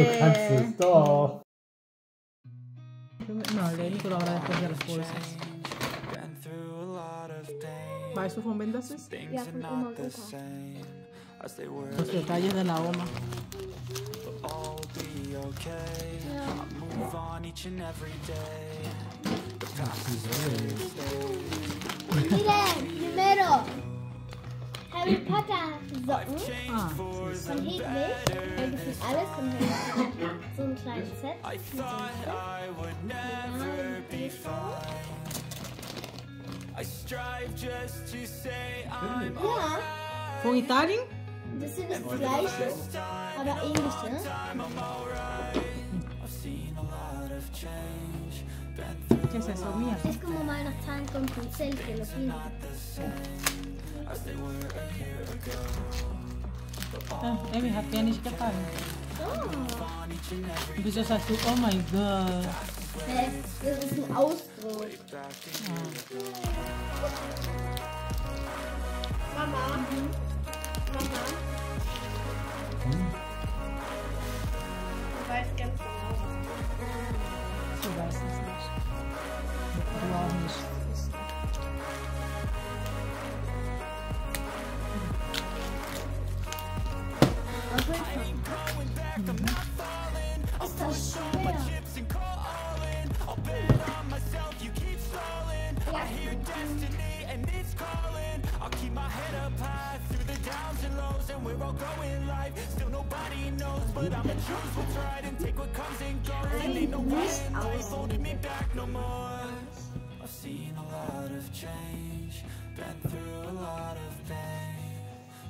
Du kannst es doch. Después de las bolsas. ¿Weißt du von wem das ist? Ja, von. Los detalles de la OMA. Miren. Harry Potter Socken Ah, von Hedwig. Weil das ist alles von Harry Potter. So ein kleines Set. so einem Set. Ja, ¿Von Italien? das ist das gleiche, aber ähnlich, ne? ¿Qué es eso? Mía. Es como mal nach Zahlen con pincel que lo pinta. Ah, Emi hat mir nicht gefallen. Oh, Wieso sagst du, oh mein Gott? hä? das ist ein Ausdruck. Mama. I've seen a lot of change, been through a lot of pain.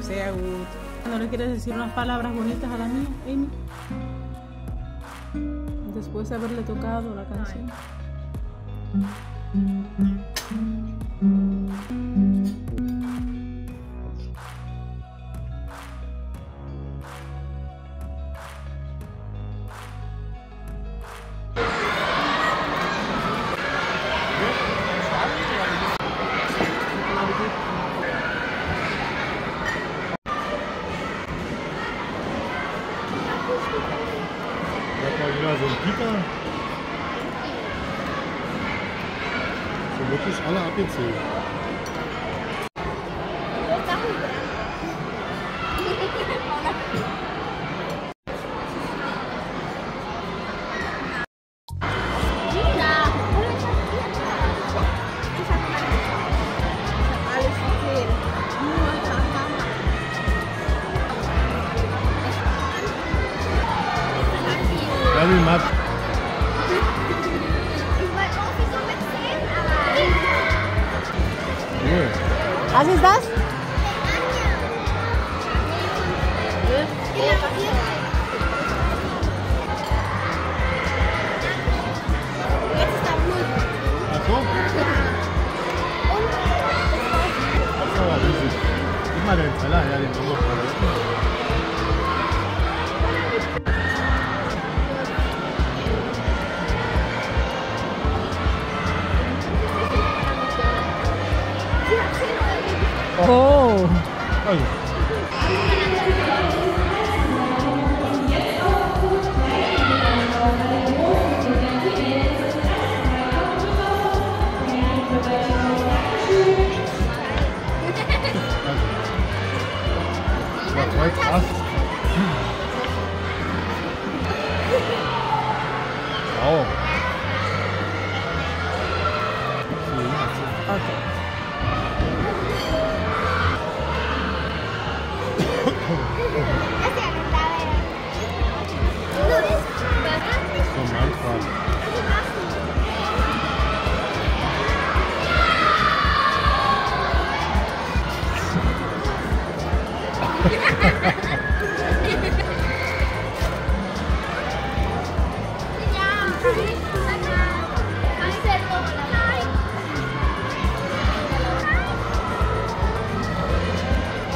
Sea good. ¿No le quieres decir unas palabras bonitas a la mía, Amy? Después de haberle tocado la canción. Wirklich alle ¿Así estás? Immer den Teller her, den Oh. Also, war voll krass. Wow.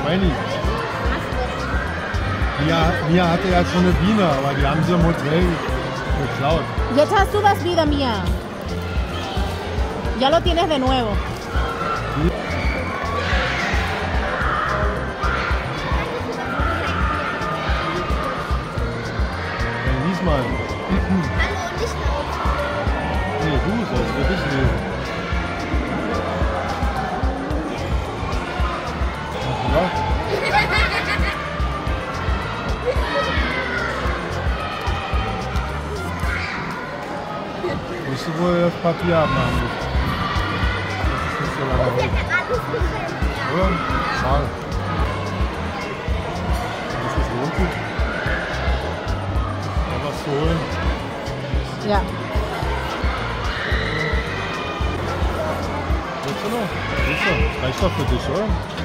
Ellie. Mia, Mia hatte ja schon eine Biene, aber die haben sie im Hotel geklaut. Jetzt hast du das wieder, Mía. Ya lo tienes de nuevo. Musst du wohl das Papier abmachen. Das ist nicht so lange mir. Oder? Schade. Das ist lohnt sich. Da was zu holen. Ja. Willst du noch? Willst du? Reicht doch für dich, oder?